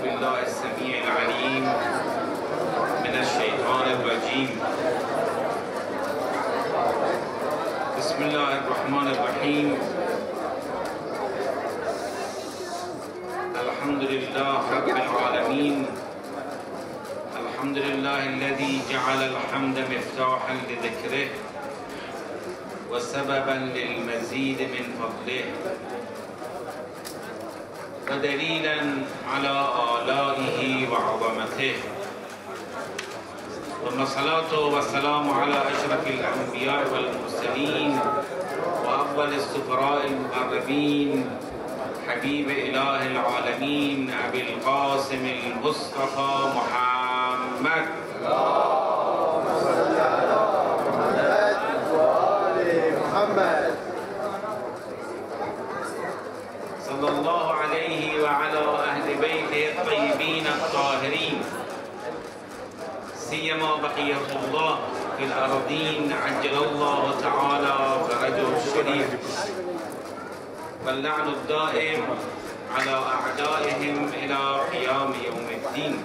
بالله السميع العليم من الشيطان الرجيم. بسم الله الرحمن الرحيم. الحمد لله رب العالمين. الحمد لله الذي جعل الحمد مفتاحا لذكره وسببا للمزيد من فضله. ودليلا على آلائه وعظمته. ثم الصلاة والسلام على أشرف الأنبياء والمرسلين وأفضل السفراء المقربين حبيب إله العالمين أبي القاسم المصطفى محمد. سيما بقية الله في الأرضين عجل الله تعالى فرجه الشريف. واللعن الدائم على أعدائهم إلى قيام يوم الدين.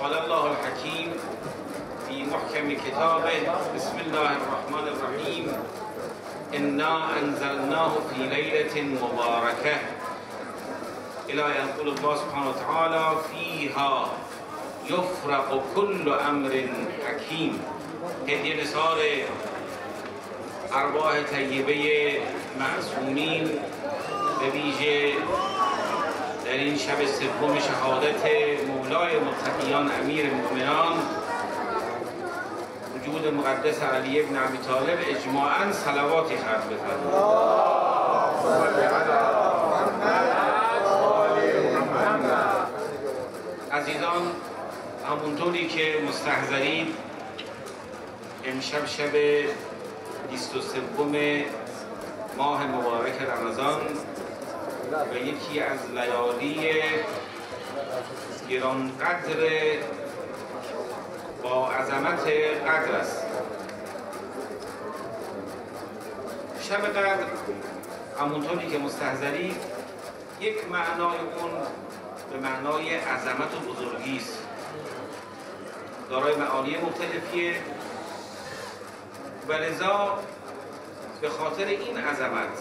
قال الله الحكيم في محكم كتابه بسم الله الرحمن الرحيم إنا أنزلناه في ليلة مباركة. إلى أن يقول الله سبحانه وتعالى فيها يفرق كل أمر حكيم. هدیه نثار ارواح طیبه معصومین به ویژه در این شب سوم شهادت مولای متقیان امیر المؤمنان وجود مقدس علی ابن ابی طالب اجماعا صلواتی خرج بفرمایید عزیزان همونطوری که مستحضرید امشب شب 23 ماه مبارک رمضان و یکی از لیالی گرانقدر با عظمت قدر است. شب قدر همونطوری که مستحضرید یک معنای اون به معنای عظمت و بزرگی است. دارای معانی مختلفیه و لذا به خاطر این عظمت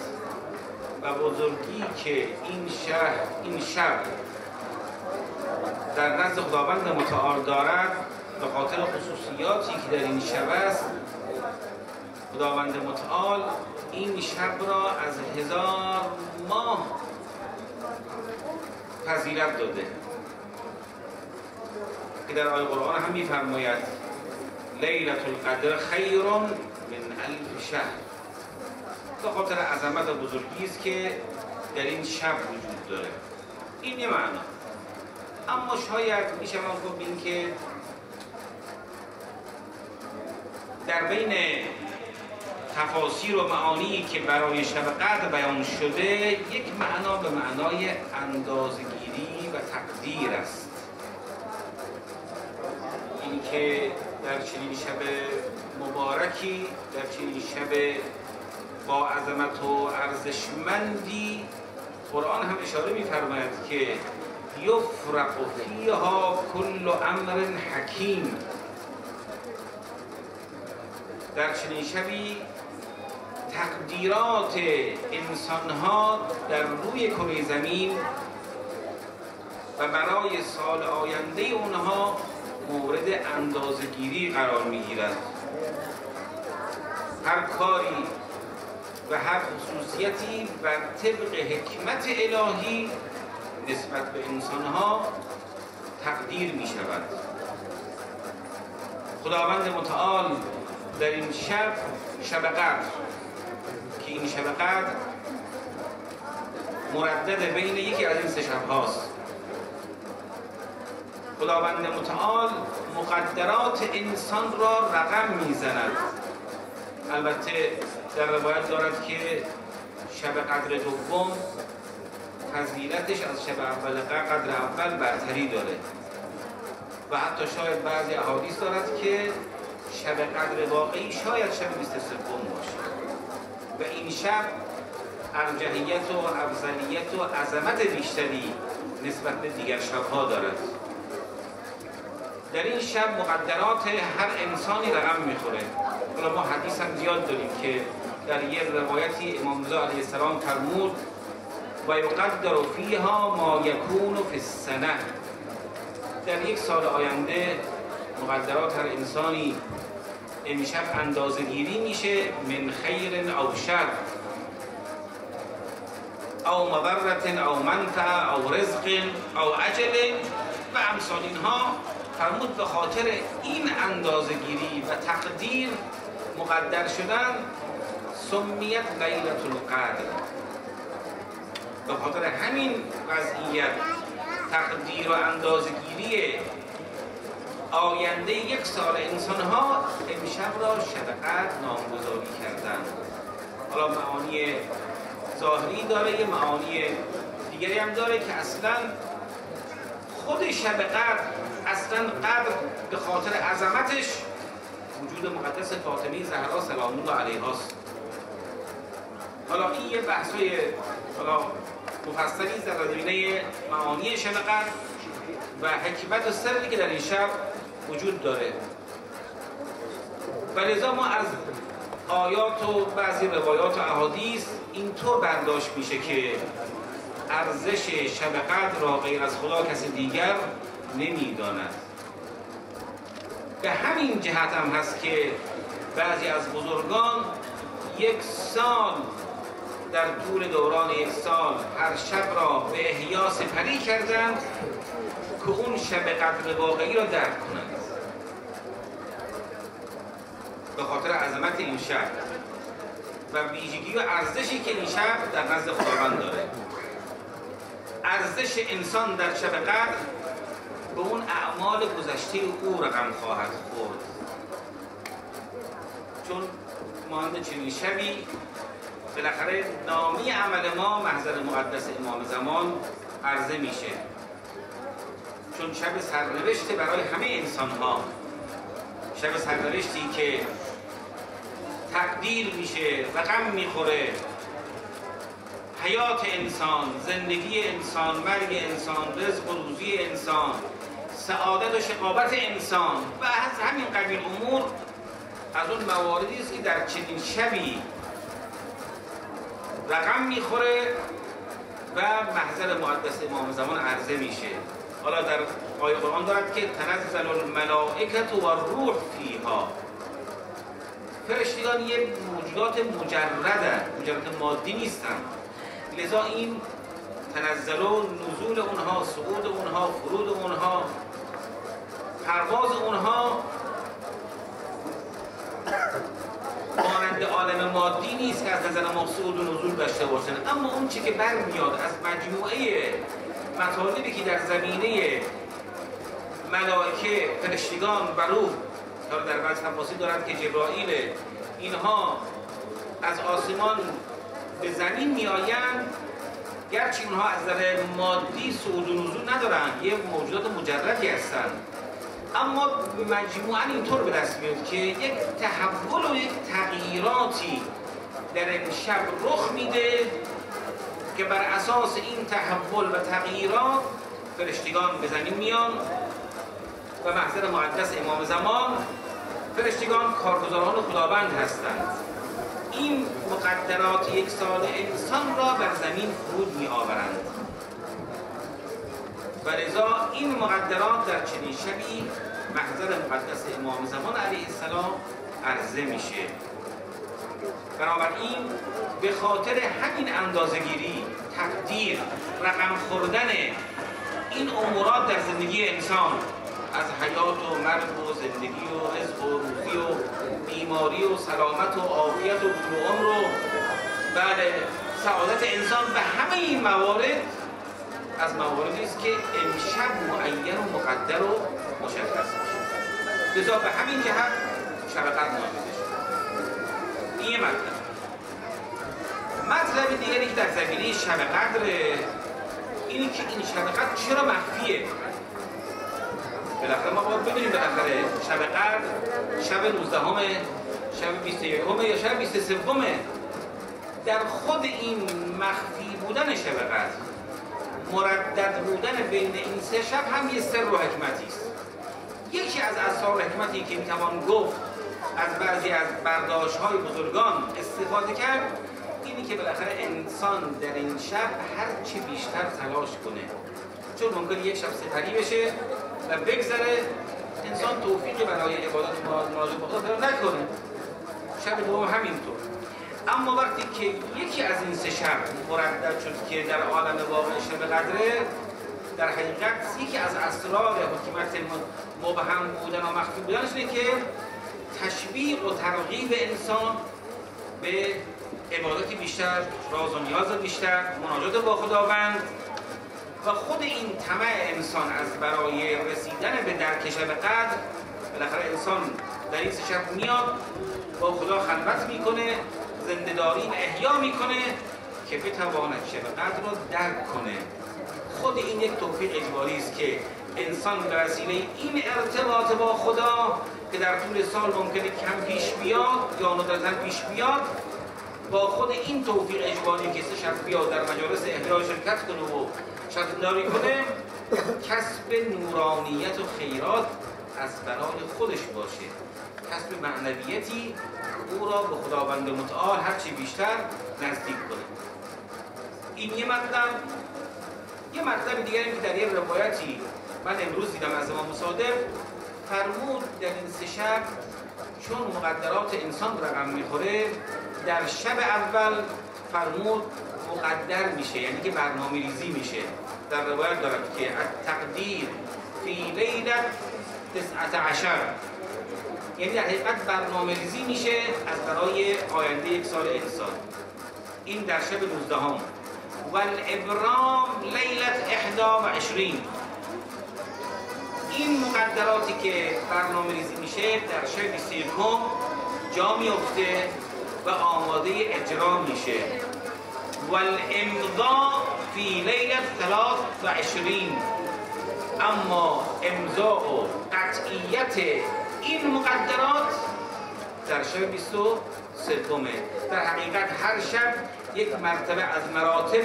و بزرگی که این شهر این شب در نزد خداوند متعال دارد به خاطر خصوصیاتی که در این شب است خداوند متعال این شب را از هزار ماه فضیلت داده. که در آیه قرآن هم میفرماید لیلت القدر خیر من الف شهر. به خاطر عظمت و بزرگی است که در این شب وجود داره. این یه معنا. اما شاید میشه من گفت این که در بین تفاسیر و معانی که برای شب قدر بیان شده یک معنا به معنای اندازگیری و تقدیر است. اینکه در چنین شب مبارکی در چنین شب با عظمت و ارزشمندی قرآن هم اشاره می‌فرماید که یفرق فیها کل امر حکیم. در چنین شبی تقدیرات انسانها در روی کره زمین و برای سال آینده اونها مورد اندازگیری قرار می‌گیرد. هر کاری و هر خصوصیتی بر طبق حکمت الهی نسبت به انسانها تقدیر می شود خداوند متعال در این شب شب قدر که این شب قدر مردد بین یکی از این سه شب هاست. خداوند متعال مقدرات انسان را رقم می‌زند. البته در روایت دارد که شب قدر دوم فضیلتش از شب اول قدر اول برتری داره. و حتی شاید بعضی احادیث دارد که شب قدر واقعی شاید شب 23 باشه. و این شب ارجحیت و افضلیت و عظمت بیشتری نسبت به دیگر شبها دارد. در این شب مقدرات هر انسانی رقم می‌خوره. حالا ما حدیث هم زیاد داریم که در یک روایتی امام رضا علیه السلام فرمود و یقدر فیها ما یکون فی السنه در یک سال آینده مقدرات هر انسانی امشب اندازه گیری میشه من خیر او شر. او مضرت او منفع او رزق او عجل و امثال اینها فرمود به خاطر این اندازه گیری و تقدیر مقدر شدن سمیت لیلت القدر. به خاطر همین وضعیت تقدیر و اندازه گیری آینده یک سال انسان ها امشب را قدر نامگذاری کردن حالا معانی ظاهری داره یه معانی دیگری هم داره که اصلا خود شب قدر اصلا قدر به خاطر عظمتش وجود مقدس فاطمی زهرا سلام الله علیها است حالا این یه بحثای حالا مفصلی در زمینه معانی شب و حکمت و سری که در این شب وجود داره. و لذا ما از آیات و بعضی روایات و احادیث اینطور برداشت میشه که ارزش شب قدر را غیر از خدا کسی دیگر نمی‌داند. به همین جهت هم هست که بعضی از بزرگان یک سال در طول دوران یک سال هر شب را به احیا سپری کردند که اون شب قدر واقعی را درک کنند. به خاطر عظمت این شب و ویژگی و ارزشی که این شب در نزد خداوند داره. ارزش انسان در شب قدر به اون اعمال گذشته او رقم خواهد خورد. چون مانند چنین شبی بالاخره نامی عمل ما محضر مقدس امام زمان عرضه میشه. چون شب سرنوشت برای همه انسان ها شب سرنوشتی که تقدیر میشه رقم می‌خوره. حیات انسان زندگی انسان مرگ انسان رزق و روزی انسان سعادت و شقابت انسان. و از همین قبیل امور از اون مواردی است که در چنین شبی رقم می‌خوره و محضر مقدس امام زمان عرضه میشه. حالا در آیه قرآن دارد که تنزل الملائکت و روح فیها. فرشتگان یه موجودات مجردن مجرد مادی نیستن. لذا این تنزل و نزول اونها صعود اونها فرود اونها پرواز اونها مانند عالم مادی نیست که از نظر ما صعود و نزول داشته باشن. اما اون چی که برمیاد از مجموعه مطالبی که در زمینه ملائکه فرشتگان و روح در بعض تفاصیل دارند که جبرائیل اینها از آسمان به زمین میآیند. گرچه اونها از نظر مادی صعود و نزول ندارند یه موجودات مجردی هستند اما مجموعا اینطور به دست میاد که یک تحول و یک تغییراتی در این شب رخ میده که بر اساس این تحول و تغییرات فرشتگان به زمین میان و محضر مقدس امام زمان فرشتگان کارگزاران خداوند هستند. این مقدرات یک سال انسان را بر زمین فرود می آورند و این مقدرات در چنین شبی محضر مقدس امام زمان علیه السلام عرضه میشه. بنابراین به خاطر همین اندازگیری تقدیر رقم خوردن این امورات در زندگی انسان از حیات و مرگ و زندگی و رزق و روزی و بیماری و سلامت و عافیت و عمر و بله سعادت انسان به همه این موارد از مواردی است که امشب معین و مقدر و مشخص میشه. لذا به همین جهت شب قدر نامیده شد این مطلب. مطلب دیگری که در زمینه شب قدر اینی که این شب قدر چرا مخفیه بالاخره ما باید بدونیم بالاخره شب قدر شب 19 همه شب 21 همه یا شب 23 همه در خود این مخفی بودن شب قدر مردد بودن بین این سه شب هم یه سر و حکمتی است. یکی از اسرار حکمتی که می‌توان گفت از بعضی از برداشت های بزرگان استفاده کرد اینی که بالاخره انسان در این شب هر چی بیشتر تلاش کنه. چون ممکن یک شب سپری بشه و بگذره انسان توفیقی برای عبادت مناجات با خدا پیدا نکنه. شب دوم همینطور. اما وقتی که یکی از این سه شب مردد شد که در عالم واقع شب قدره در حقیقت یکی از اسرار حکمت مبهم بودن و مخفی بودنش اینه که تشویق و ترغیب انسان به عبادت بیشتر راز و نیاز بیشتر مناجات با خداوند و خود این طمع انسان از برای رسیدن به درک شب قدر بالاخره انسان در این شب میاد با خدا خلوت می‌کنه. زندهداری و احیا می‌کنه که بتواند قدر را درک کنه. خود این یک توفیق اجباری است که انسان به وسیله این ارتباط با خدا که در طول سال ممکنه کم پیش بیاد یا ندرتا پیش بیاد با خود این توفیق اجباری که شب بیاد در مجالس احیا شرکت کنه و شرطداری کنه کسب نورانیت و خیرات از برای خودش باشه. کسب معنویتی او را به خداوند متعال هرچی بیشتر نزدیک کنه. این یه مطلب یه مطلب دیگری که در یه روایتی من امروز دیدم از امام مصادق فرمود در این سه شب چون مقدرات انسان رقم می‌خوره در شب اول فرمود مقدر میشه یعنی که برنامه ریزی میشه. در روایت دارد که تقدیر فی لیلت تسعت عشر. یعنی در حقیقت برنامه ریزی میشه از برای آینده یک سال انسان. این در شب 19 هم و الابرام لیلت احدا و عشرین. این مقدراتی که برنامه ریزی میشه در شب 21 جا میفته و آماده اجرا میشه. و الامضا فی لیلت ثلاث و عشرین. اما امضا و قطعیت این مقدرات در شب 23 در حقیقت هر شب یک مرتبه از مراتب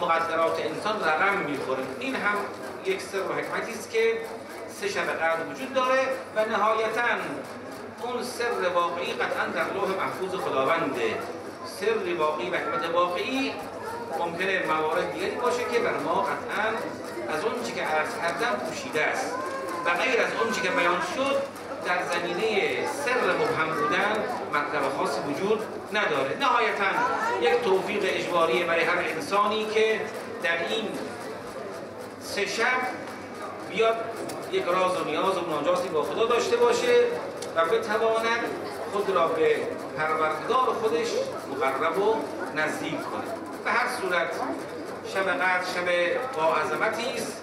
مقدرات انسان رقم می‌خوره این هم یک سر و حکمتی است که سه شب قدر وجود داره و نهایتا اون سر واقعی قطعا در لوح محفوظ خداونده سر واقعی و حکمت واقعی ممکنه موارد دیگری باشه که بر ما قطعا از اون چی که عرض کردم پوشیده است. و غیر از اون چی که بیان شد در زمینه سر مبهم بودن مطلب خاصی وجود نداره. نهایتا یک توفیق اجباری برای هر انسانی که در این سه شب بیاد یک راز و نیاز و مناجاتی با خدا داشته باشه و بتواند خود را به پروردگار خودش مقرب و نزدیک کنه به هر صورت شب قدر شب با عظمتی است.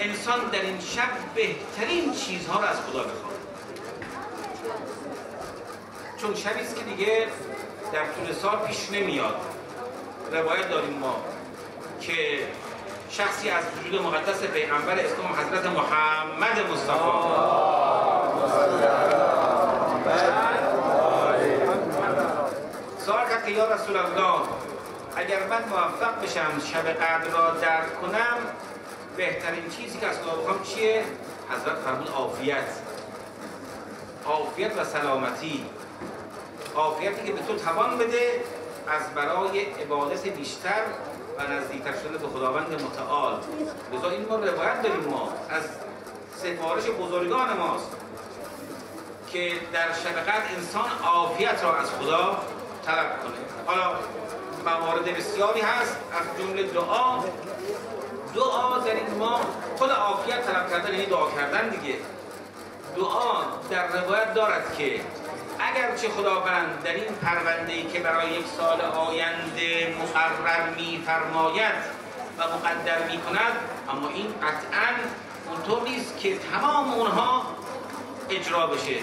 انسان در این شب بهترین چیزها را از خدا بخواد چون شبی است که دیگه در طول سال پیش نمیاد. روایت داریم ما که شخصی از وجود مقدس پیغمبر اسلام حضرت محمد مصطفی. سوال کرد که یا رسول الله اگر من موفق بشم شب قدر را درک کنم بهترین چیزی که از خدا بخوام چیه؟ حضرت فرمود عافیت. عافیت و سلامتی. عافیتی که به تو توان بده از برای عبادت بیشتر و نزدیکتر شده به خداوند متعال. لذا این ما روایت داریم ما. از سفارش بزرگان ماست که در شب انسان عافیت را از خدا طلب کنه. حالا موارد بسیاری هست. از جمله دعا. دعا در این ما خود عافیت طلب کردن یعنی دعا کردن دیگه. دعا در روایت دارد که اگرچه خداوند در این پرونده ای که برای یک سال آینده مقرر میفرماید و مقدر می کند اما این قطعا اونطور نیست که تمام اونها اجرا بشه.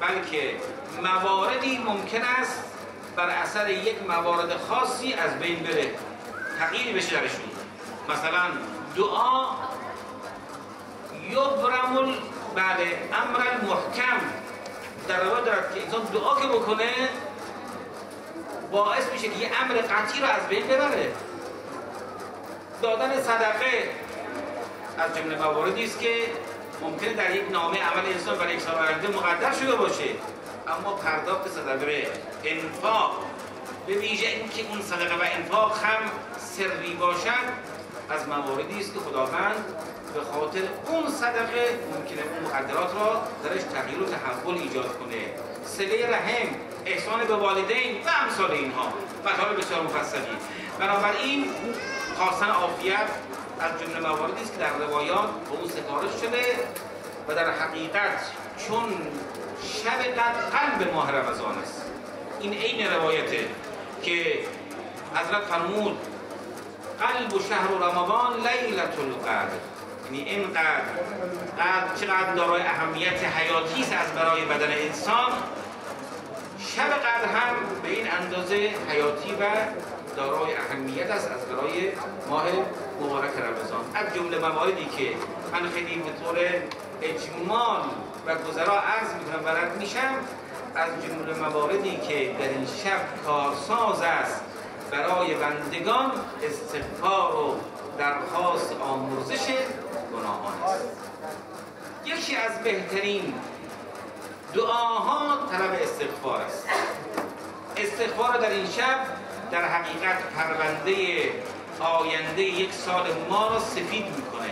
بلکه مواردی ممکن است بر اثر یک موارد خاصی از بین بره. تغییری بشه درشون. مثلا دعا یبرم بعد امر محکم در روایت دارد که انسان دعا که بکنه باعث میشه که یه امر قطعی رو از بین ببره. دادن صدقه از جمله مواردی است که ممکنه در یک نامه عمل انسان برای یک سال مقدر شده باشه. اما پرداخت صدقه انفاق به ویژه اینکه اون صدقه و انفاق هم سری باشد از مواردی است که خداوند به خاطر اون صدقه ممکنه اون مقدرات را درش تغییر و تحول ایجاد کنه. سله رحم احسان به والدین و امثال اینها. مطالب بسیار مفصلی. بنابراین خواستن عافیت از جمله مواردی است که در روایات به اون سفارش شده و در حقیقت چون شب قد قلب ماه رمضان است. این عین روایته که حضرت فرمود قلب و شهر و رمضان لیلت القدر. یعنی اینقدر قدر چقدر دارای اهمیت حیاتی است برای بدن انسان. شب قدر هم به این اندازه حیاتی و دارای اهمیت است از برای ماه مبارک رمضان. از جمله مواردی که من خیلی به طور اجمال و گذرا عرض می‌کنم و رد میشم از جمله مواردی که در این شب کارساز است. برای بندگان استغفار و درخواست آمرزش گناهان است. یکی از بهترین دعاها طلب استغفار است. استغفار در این شب در حقیقت پرونده آینده یک سال ما را سفید می‌کنه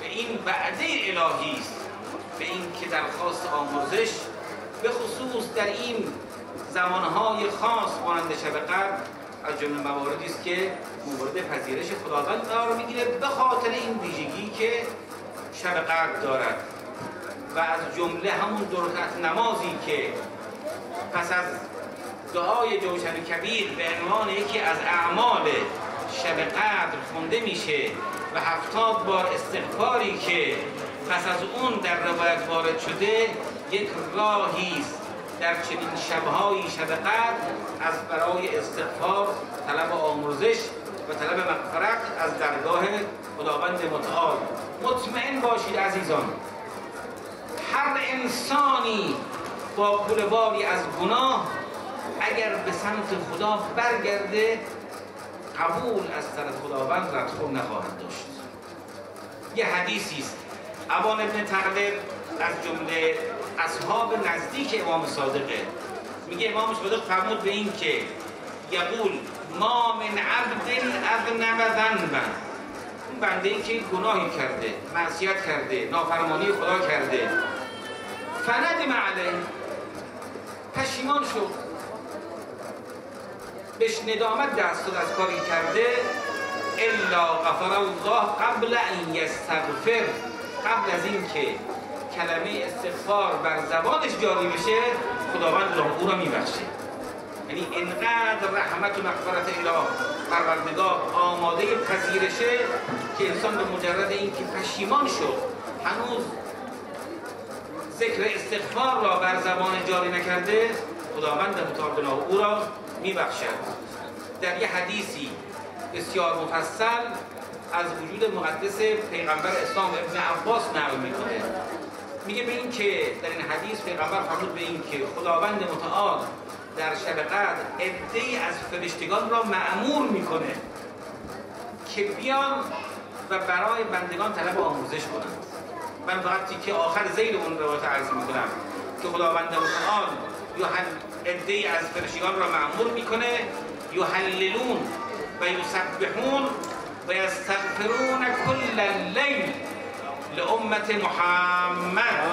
به این وعده الهی است. به این که درخواست آموزش به خصوص در این زمانهای خاص مانند شب قدر از جمله مواردی است که مورد پذیرش خداوند قرار می‌گیره به خاطر این ویژگی که شب قدر دارد و از جمله همون دو نمازی که پس از دعای جوشن کبیر به عنوان یکی از اعمال شب قدر خونده میشه و هفتاد بار استغفاری که پس از اون در روایت وارد شده یک راهی است. در چنین شبهایی شب قدر از برای استغفار طلب آموزش و طلب مغفرت از درگاه خداوند متعال. مطمئن باشید عزیزان هر انسانی با کولباری از گناه اگر به سمت خدا برگرده قبول از طرف خداوند ردخور نخواهد داشت. یه حدیثی است. ابان ابن تقلب از جمله اصحاب نزدیک امام صادقه. میگه امام صادق فرمود به این که یقول ما من عبد اذنب ذنبا. اون بنده ای که گناهی کرده معصیت کرده نافرمانی خدا کرده. فندم علیه. پشیمان شد. بهش ندامت دست از کاری کرده. الا غفر الله قبل ان یستغفر. قبل از اینکه کلمه استغفار بر زبانش جاری بشه خداوند او را میبخشه. یعنی انقدر رحمت و مغفرت اله. پروردگار آماده پذیرشه که انسان به مجرد اینکه پشیمان شد هنوز ذکر استغفار را بر زبان جاری نکرده خداوند متعال او را میبخشد. در یه حدیثی بسیار مفصل از وجود مقدس پیغمبر اسلام ابن عباس نقل می‌کنه. میگه به این که در این حدیث پیغمبر فرمود به این که خداوند متعال در شب قدر عده از فرشتگان را معمور می‌کنه که بیان و برای بندگان طلب آموزش کنند. من وقتی که آخر زیر اون روایت عرض می‌کنم که خداوند متعال عده از فرشتگان را معمول می‌کنه یحللون و یسبحون و یستغفرون کل اللیل لامت محمد.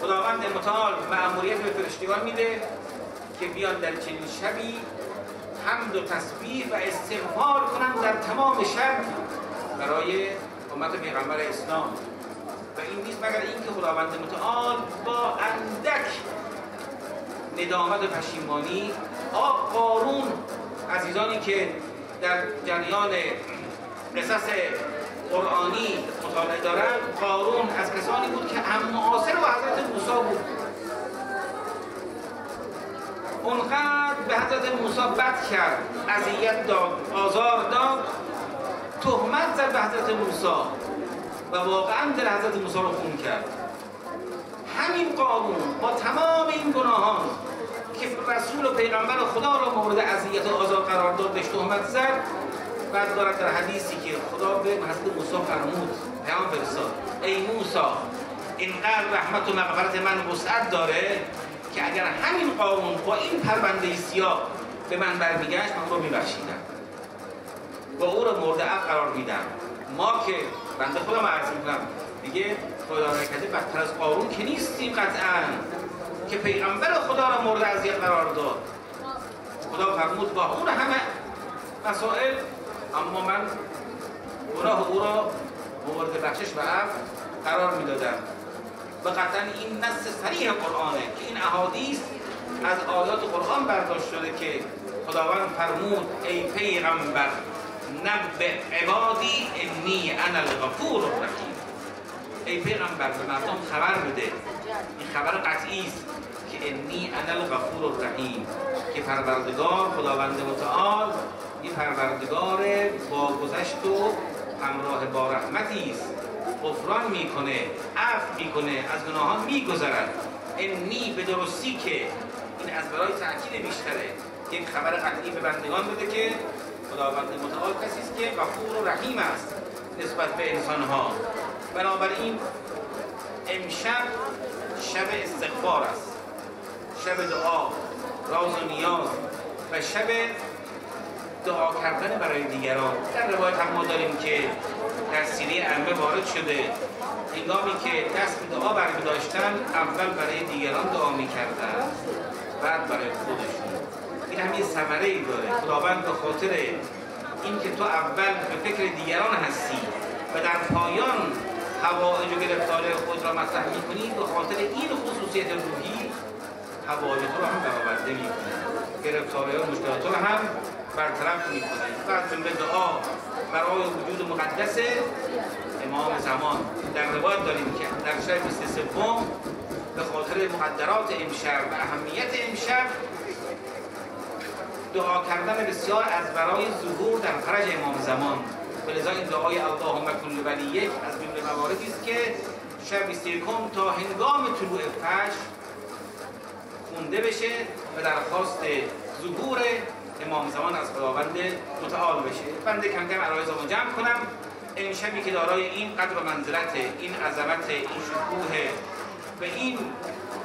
خداوند متعال معمولیت به فرشتگان میده که بیان در چنین شبی حمد و تسبیح و استغفار کنند در تمام شب برای امت پیغمبر اسلام. و این نیست مگر اینکه خداوند متعال با اندک ندامت و پشیمانی آب قارون عزیزانی که در جریان قصص قرآنی مطالعه دارن قارون از کسانی بود که هم معاصر با حضرت موسی بود. اونقدر به حضرت موسی بد کرد اذیت داد آزار داد تهمت زد به حضرت موسی و واقعا دل حضرت موسی رو خون کرد. همین قانون با تمام این گناهان که رسول و پیغمبر خدا را مورد اذیت و آزار قرار داد بهش تهمت زد بعد دارد در حدیثی که خدا به حضرت موسی فرمود پیام فرستاد ای موسی اینقدر رحمت و مغفرت من وسعت داره که اگر همین قانون با این پرونده سیاه به من برمیگشت من رو میبخشیدم با او را مورد عقل قرار میدم. ما که بنده خودم عرض می‌کنم دیگه خدا نکرده بدتر از قارون که نیستیم قطعا. که پیغمبر خدا را مورد اذیت قرار داد. خدا فرمود با اون همه مسائل اما من گناه او را مورد بخشش و عفو قرار می‌دادم. و قطعا این نص صریح قرآنه که این احادیث از آیات قرآن برداشت شده که خداوند فرمود ای پیغمبر نبع عبادی انی انا الغفور الرحیم. ای پیغمبر به مردم خبر بده این خبر قطعی است که انی انا الغفور الرحیم که پروردگار خداوند متعال این پروردگار با گذشت و همراه با رحمتی است. غفران می‌کنه عفو می‌کنه از گناهان میگذرد. انی به درستی که این از برای تاکید بیشتره. یک خبر قطعی به بندگان بده که خداوند متعال کسی است که غفور و رحیم است نسبت به انسان ها بنابراین امشب شب استغفار است. شب دعا راز و نیاز و شب دعا کردن برای دیگران. در روایت هم ما داریم که در سیره ائمه وارد شده. هنگامی که دست به دعا برمیداشتن اول برای دیگران دعا می‌کردن بعد برای خودشون. این هم یه ثمره ای داره. خداوند به خاطر اینکه تو اول به فکر دیگران هستی و در پایان هوایج و گرفتاری خود را مطرح می‌کنی به خاطر این خصوصیت روحی هوایج را هم برآورده می‌کنی گرفتاری و مشکلات رو هم برطرف می‌کنه. و از جمله دعا برای وجود مقدس امام زمان در روایت داریم که در شب 23 به خاطر مقدرات امشب و اهمیت امشب دعا کردن بسیار از برای ظهور در فرج امام زمان. ولذا این دعای اللهم کل ولی یک از جمله مواردی است که شب 21 تا هنگام طلوع فجر خونده بشه و درخواست ظهور امام زمان از خداوند متعال بشه. بنده کم کم عرایزمو جمع کنم. امشبی که دارای این قدر و منزلت این عظمت این شکوه و این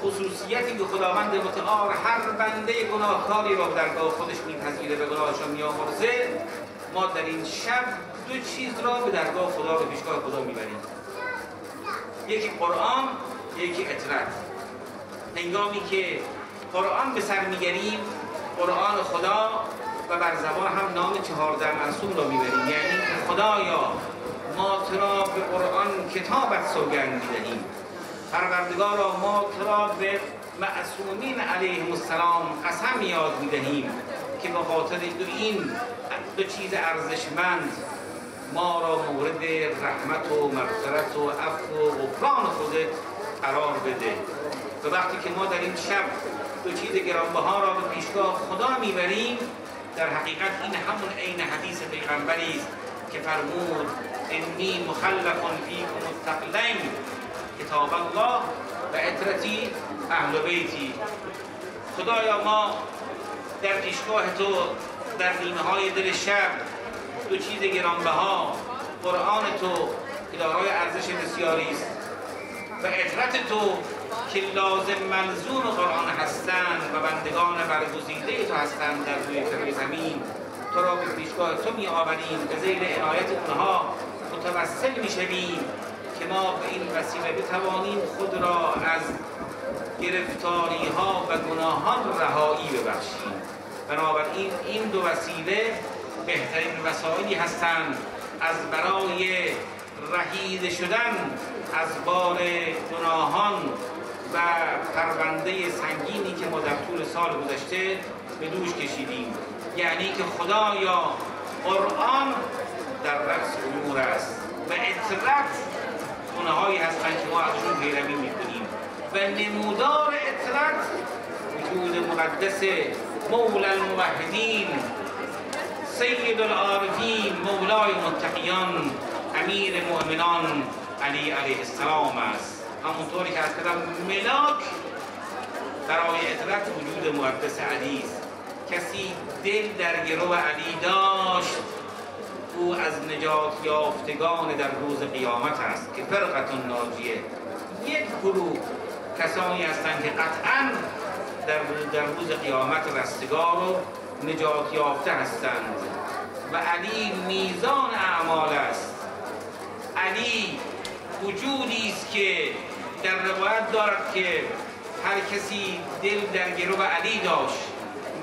خصوصیتی که خداوند متعال هر بنده گناهکاری را درگاه خودش میپذیره به گناهش را میآمرزه ما در این شب دو چیز را به درگاه خدا به پیشگاه خدا می‌بریم یکی قرآن یکی اطرت هنگامی که قرآن به سر میگریم قرآن خدا و بر زبان هم نام چهارده معصوم را می‌بریم. یعنی خدایا ما ترا به قرآن کتابت سوگند می‌دهیم. پروردگارا ما ترا به معصومین علیهم السلام قسم یاد می‌دهیم که به خاطر دو این دو چیز ارزشمند ما را مورد رحمت و مغفرت و عفو و غفران خودت قرار بده. و وقتی که ما در این شب دو چیز گرانبها را به پیشگاه خدا می‌بریم در حقیقت این همون عین حدیث پیغمبری است که فرمود انی مخلف فیکم الثقلین کتاب الله و اطرتی اهل بیتی. خدایا ما در پیشگاه تو در نیمه های دل شب دو چیز گرانبها قرآن تو که دارای ارزش بسیاری است. و اطرت تو که لازم منظور قرآن هستند و بندگان برگزیده تو هستند در روی زمین. تو را به پیشگاه تو می آوریم به زیر عنایت اونها متوسل می شویم که ما به این وسیله بتوانیم خود را از گرفتاری ها و گناهان رهایی ببخشیم. بنابراین این دو وسیله بهترین وسایلی هستند از برای رهیده شدن از بار گناهان و پرونده سنگینی که ما در طول سال گذشته به دوش کشیدیم. یعنی که خدایا قرآن در رأس امور است و اطرت اونهایی هستند که ما ازشون پیروی می‌کنیم. و نمودار اطرت وجود مقدس مولا الموحدین سید العارفین مولای متقیان امیر مؤمنان علی علیه السلام است. همونطوری که از کردم ملاک برای اطلاق وجود مقدس علی است کسی دل در گرو علی داشت او از نجات یافتگان در روز قیامت است که فرقت ناجیه. یک گروه کسانی هستند که قطعا در, در روز قیامت رستگار و نجات یافته هستند. و علی میزان اعمال است. علی وجودی است که در روایت دارد که هر کسی دل در گروه علی داشت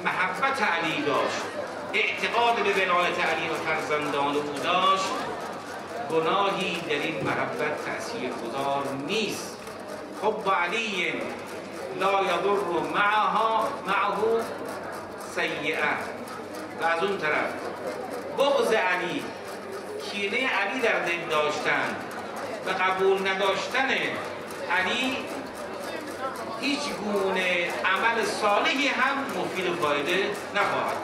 محبت علی داشت اعتقاد به ولایت علی و فرزندان او داشت. گناهی در این محبت تأثیر گذار نیست. حب علی لا یضر معها معه سیئه و از اون طرف. بغض علی. کینه علی در دل داشتن. و قبول نداشتن علی هیچ گونه عمل صالحی هم مفید و فایده نخواهد.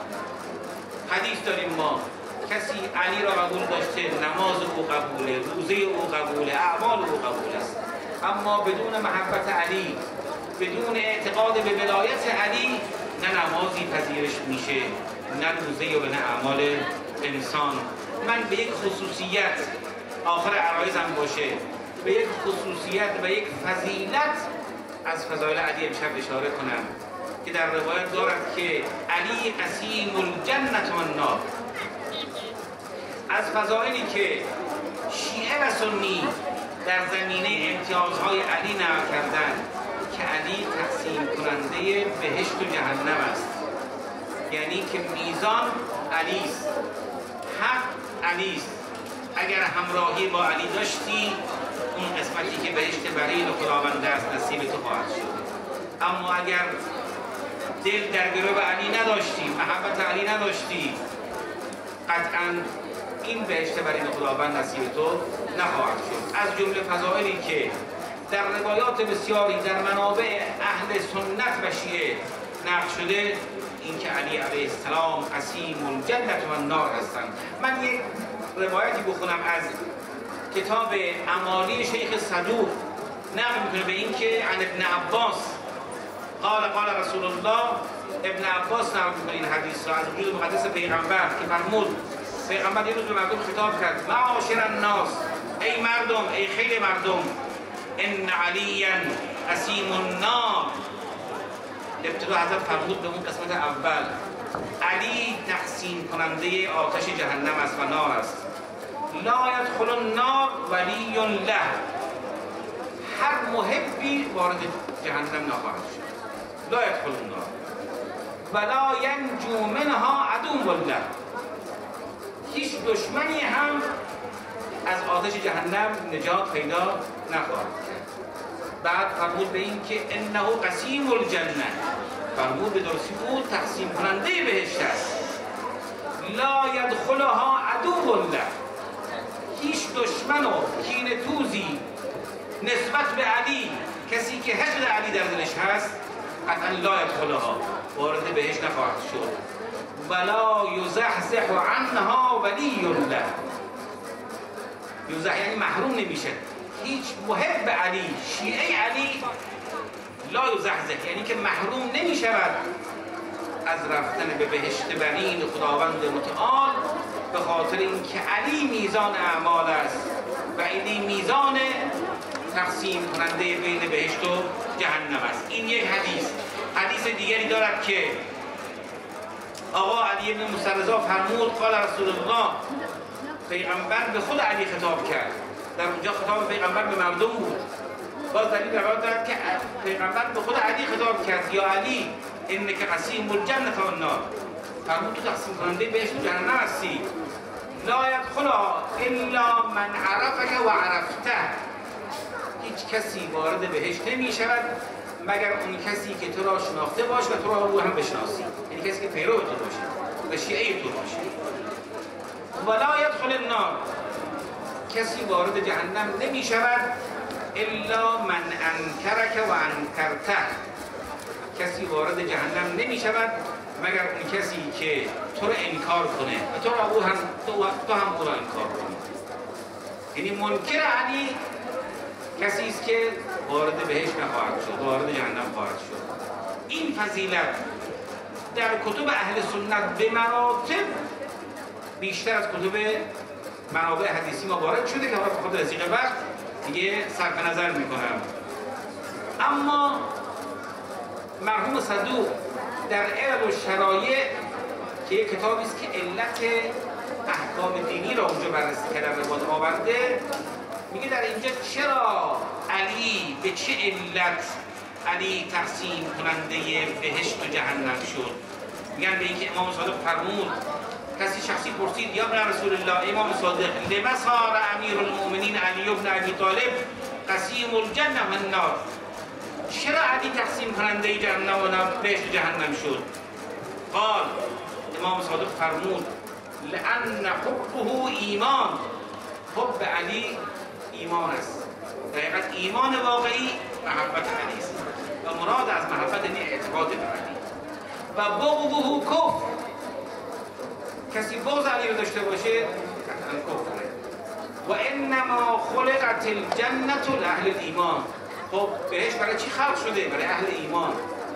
حدیث داریم ما کسی علی را قبول داشته نماز او قبوله روزه او قبوله اعمال او قبول است. اما بدون محبت علی بدون اعتقاد به ولایت علی نه نمازی پذیرش میشه نه روزه و نه اعمال انسان. من به یک خصوصیت آخر عرایزم باشه. به یک خصوصیت و یک فضیلت از فضایل علی امشب اشاره کنم که در روایت دارد که علی قسیم الجنت و النار. از فضایلی که شیعه و سنی در زمینه امتیازهای علی نقل کردن که علی تقسیم کننده بهشت و جهنم است. یعنی که میزان علی است. حق علی است. اگر همراهی با علی داشتی اون قسمتی که بهشت برین و خداوند است نصیب تو خواهد شد. اما اگر دل در گروه علی نداشتی محبت علی نداشتی قطعا این بهشت برین خداوند نصیب تو نخواهد شد. از جمله فضائلی که در روایات بسیاری در منابع اهل سنت و شیعه نقل شده اینکه علی علیه السلام قسیم الجنت و النار هستند. من یک روایتی بخونم از کتاب امالی شیخ صدوق. نقل می‌کنه به اینکه عن ابن عباس قال قال رسول الله ابن عباس نقل می‌کنه این حدیث را از وجود مقدس پیغمبر که فرمود پیغمبر یه روز به مردم خطاب کرد معاشر الناس ای مردم ای خیلی مردم ان علی قسیم النار. ابتدا حضرت فرمود به اون قسمت اول علی تقسیم کننده آتش جهنم است و نار است. لا يدخل النار ولی له. هر محبی وارد جهنم نخواهد شد. لا يدخل النار. ولا ینجو منها عدو له هیچ دشمنی هم از آتش جهنم نجات پیدا نخواهد کرد. بعد فرمود به این که انه قسیم الجنه. فرمود به درستی او تقسیم کننده بهشت است. لا یدخلها عدو له هیچ دشمن و کین توزی نسبت به علی کسی که حقد علی در دلش هست قطعا لا یدخلها. وارد بهش نخواهد شد. ولا یزحزح عنها ولی له یزح یعنی محروم نمیشه. هیچ محب علی شیعه علی لا یزحزح. یعنی که محروم نمی شود از رفتن به بهشت بنین خداوند متعال به خاطر اینکه علی میزان اعمال است و علی میزان تقسیم کننده بین بهشت و جهنم است. این یک حدیث. حدیث دیگری دارد که آقا علی بن مسرزا فرمود قال رسول الله پیغمبر به خود علی خطاب کرد. در اونجا خطاب پیغمبر به مردم بود. باز در این روایت دارد که پیغمبر به خود علی خطاب کرد. یا علی انک قسیم الجنه و النار فرمود تو تقسیم کننده بهش جهنم هستی. لا یدخلها الا من عرفک و عرفته. هیچ کسی وارد بهش نمی شود مگر اون کسی که تو را شناخته باش و تو را او هم بشناسی. یعنی کسی که پیرو تو باشه و شیعه تو باشه. ولا یدخل النار. کسی وارد جهنم نمی شود الا من انکرک و انکرته. کسی وارد جهنم نمی شود مگر اون کسی که تو رو انکار کنه. و تو را او هم تو, هم او را انکار کنی یعنی منکر علی کسی است که وارد بهش نخواهد شد وارد جهنم خواهد شد. این فضیلت در کتب اهل سنت به مراتب بیشتر از کتب منابع حدیثی ما وارد شده که حالا خود رسیق وقت دیگه صرف نظر می‌کنم. اما مرحوم صدوق در علل و شرایع که یک کتابی است که علت احکام دینی را اونجا بررسی کردن به آورده میگه در اینجا چرا علی به چه علت علی تقسیم کننده بهشت و جهنم شد؟ میگن به اینکه امام صادق فرمود کسی شخصی پرسید یا ابن رسول الله امام صادق لما صار امیر المؤمنین علی ابن ابی طالب قسیم الجنه و النار. چرا علی تقسیم کننده جهنم و بهشت جهنم شد؟ قال امام صادق فرمود لان حبه ایمان. حب علی ایمان است. در ایمان واقعی محبت علی است. و مراد از محبت این اعتقاد به علی. و بغضه کفر. کسی بغض علی رو داشته باشه قطعا کفره و انما خلقت الجنة لاهل ایمان خب بهش برای چی خلق شده؟ برای اهل ایمان.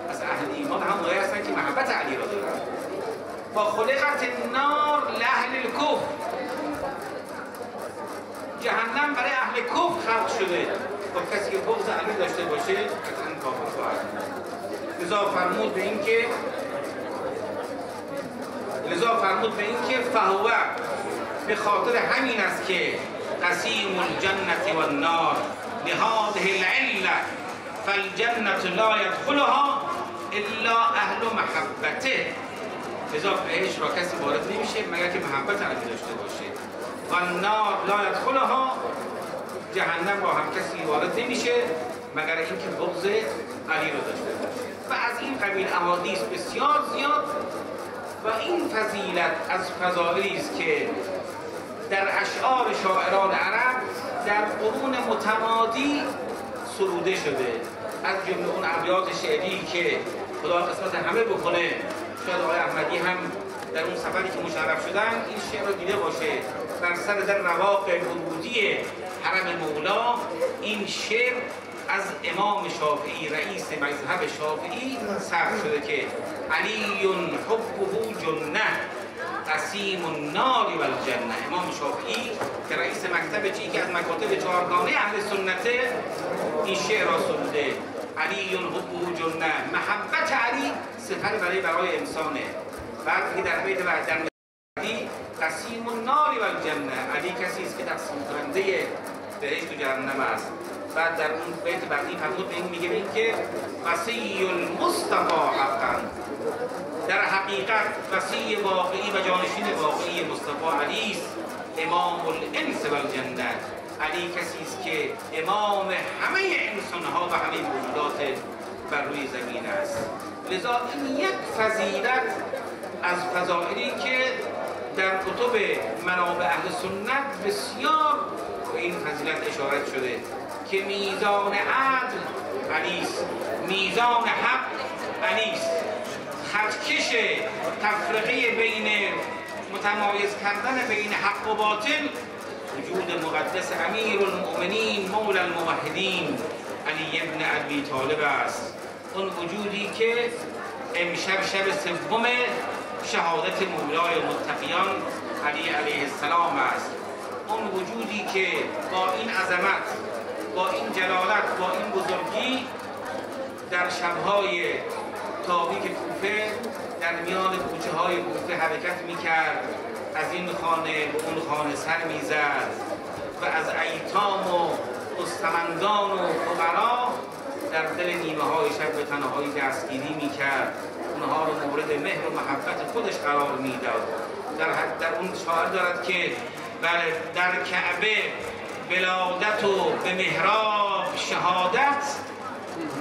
از اهل ایمان هم اونایی هستن که محبت علی را دارن. و خلقت النار لاهل الکفر جهنم برای اهل کفر خلق شده. خب کسی که بغض علی داشته باشه قطعا کافر خواهد لذا فرمود به اینکه لذا فرمود به اینکه فهو به خاطر همین است که قسیم الجنت و النار لهذه العله فالجنة لا يدخلها الا اهل محبته. لذا بهش را کسی وارد نمیشه مگر که محبت علی داشته باشه. و النار لا يدخلها جهنم را هم کسی وارد نمیشه مگر اینکه بغض علی را داشته باشه. و از این قبیل احادیث بسیار زیاد و این فضیلت از فضائلی است که در اشعار شاعران عرب در قرون متمادی سروده شده. از جمله اون ابیات شعری که خدا قسمت همه بکنه شاید آقای احمدی هم در اون سفری که مشرف شدن این شعر رو دیده باشه. بر سر در رواق ورودی حرم مولا این شعر از امام شافعی رئیس مذهب شافعی ثبت شده که علی حبه جنه قسیم النار و الجنه امام شافعی که رئیس مکتب چی؟ که از مکاتب چهارگانه اهل سنت این شعر را سروده علی حبه جنه. محبت علی سفر برای برای انسانه بعد که در بیت بعد علی قسیم النار و الجنه علی کسی است که تقسیم کننده بهشت و جهنم است. بعد در اون بیت بعدی فرمود این میگه این که وسی المصطفى حقا. در حقیقت وسی واقعی و جانشین واقعی مصطفی علی است امام الانس و الجنه علی کسی است که امام همه انسان ها و همه موجودات بر روی زمین است. لذا این یک فضیلت از فضائلی که در کتب منابع اهل سنت بسیار به این فضیلت اشارت شده. که میزان عدل علیست میزان حق علیست خطکش تفرقه بین متمایز کردن بین حق و باطل. وجود مقدس امیر المؤمنین مولا الموحدین علی ابن ابی طالب است. اون وجودی که امشب شب سوم شهادت مولای متقیان علی علیه السلام است. اون وجودی که با این عظمت با این جلالت با این بزرگی در شبهای تابیک کوفه در میان کوچه های کوفه حرکت می‌کرد از این خانه به اون خانه سر می‌زد و از ایتام و مستمندان و فقرا در دل نیمه های شب به تنهایی دستگیری می‌کرد. اونها رو مورد مهر و محبت خودش قرار می‌داد. در, در اون شاعر دارد که بله در کعبه ولادت و به محراب شهادت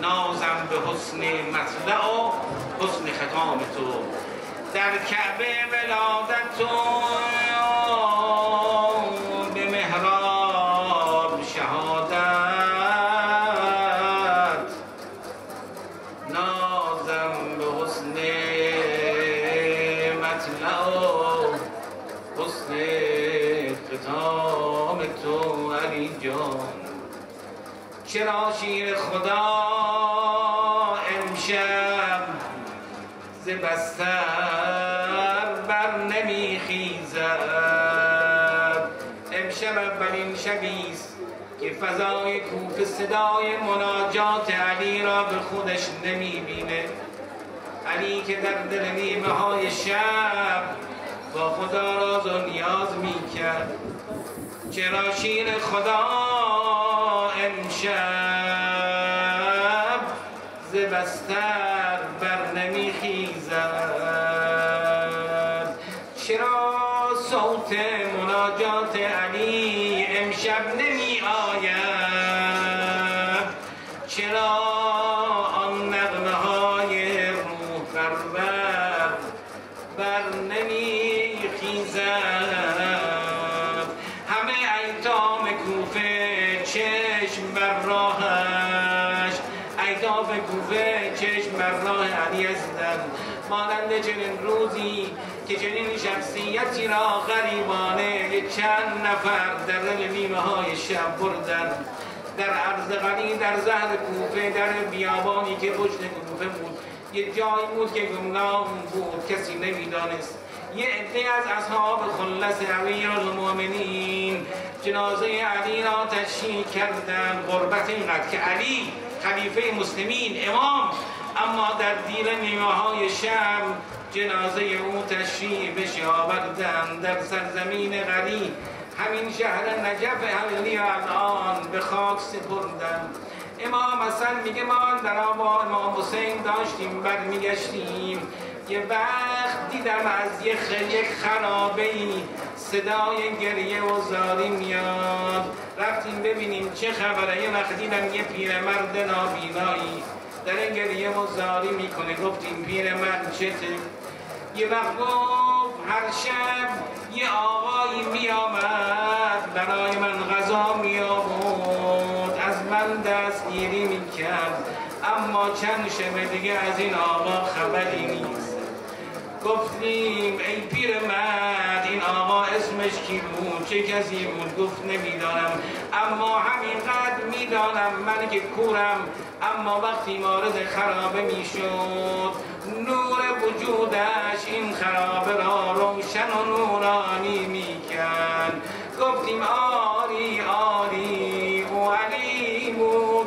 نازم به حسن مطلع و حسن ختام تو. در کعبه ولادت و فضای کوفه صدای مناجات علی را به خودش نمی‌بینه. علی که در دل نیمه های شب با خدا راز و نیاز می‌کرد. چرا شیر خدا امشب ز چرا آن نغمه های روح پرور بر نمی خیزد؟ همه ایتام کوفه چشم بر راهش. ایتام کوفه چشم بر راه علی هستند مانند چنین روزی که چنین شخصیتی را غریبانه چند نفر در دل نیمه های شب بردن در عرض غنی در زهر کوفه در بیابانی که پشت کوفه بود. یه جایی بود که گمنام بود کسی نمی‌دانست. یه عده از اصحاب خلص امیر المؤمنین جنازه علی را تشییع کردند. غربت اینقدر که علی خلیفه مسلمین امام. اما در دیر نیمه های شب جنازه او تشریع بشه آوردن در سرزمین غنی. همین شهر نجف همینی الان به خاک سپردن امام حسن میگه ما در با امام حسین داشتیم برمیگشتیم یه وقت دیدم از یه خیلی خرابه ای صدای گریه و زاری میاد. رفتیم ببینیم چه خبره. یه وقت دیدم یه پیرمرد نابینایی در گریه و زاری می‌کنه. گفتیم پیرمرد چته؟ یه وقت گفت هر شب یه آقایی میآمد برای من غذا میآورد. از من دستگیری می‌کرد اما چند شب دیگه از این آقا خبری نیست. گفتیم ای پیرمرد این آقا اسمش کی بود؟ چه کسی بود؟ گفت نمی‌دانم. اما همینقدر می‌دانم من که کورم اما وقتی مارد خرابه می‌شد نور وجودش این خرابه را روشن و نورانی می‌کرد گفتیم آری آری او علی بود.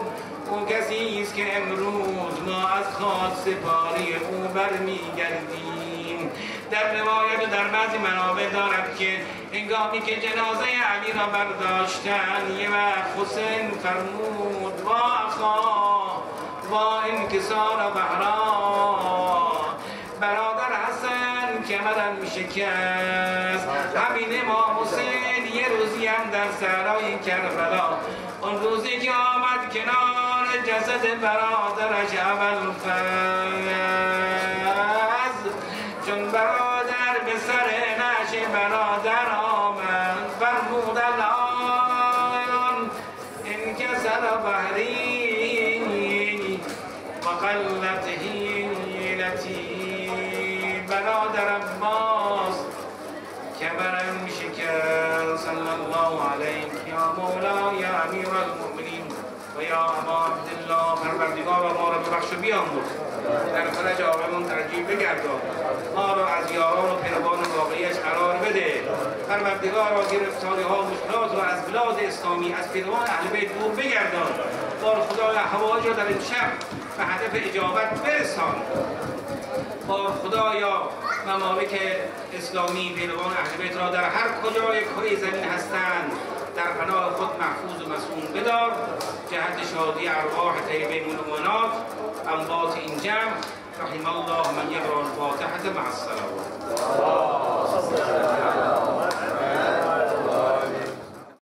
او کسی که امروز ما از خاک سپاری او برمیگردیم. در روایت در بعضی منابع دارد که هنگامی که جنازه علی را برداشتن یه وقت حسین فرمود وا وا انکسار بهرا. برادر حسن کمرم شکست. همین امام حسین یه روزی هم در سرای کربلا. اون روزی که آمد کنار جسد برادرش اول فز و بیامرز در فرج آقایمون ترجیح بگردان ما را از یاران و پیروان واقعیش قرار بده. پروردگار را گرفتاری ها و مشکلات را از بلاد اسلامی از پیروان اهل بیت دور بگردان. بار خدای هوایی را در این شب به هدف اجابت برسان. بار خدایا ممالک اسلامی پیروان اهل بیت را در هر کجای کره زمین هستند. در پناه خود محفوظ و مسئول بدار جهت شادی ارواح طیبه مؤمنات انبات این جمع رحم الله من یقرا الفاتحه مع الصلوات